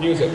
Music.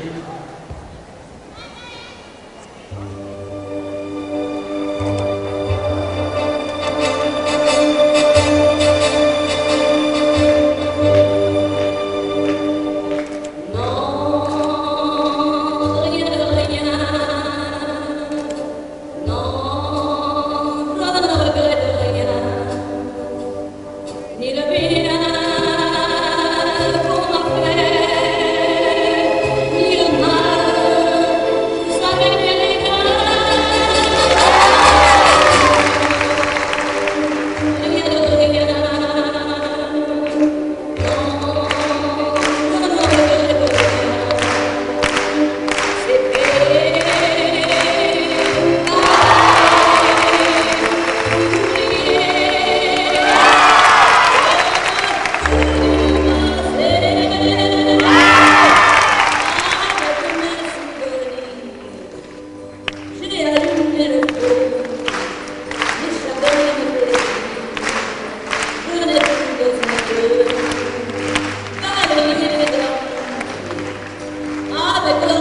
네.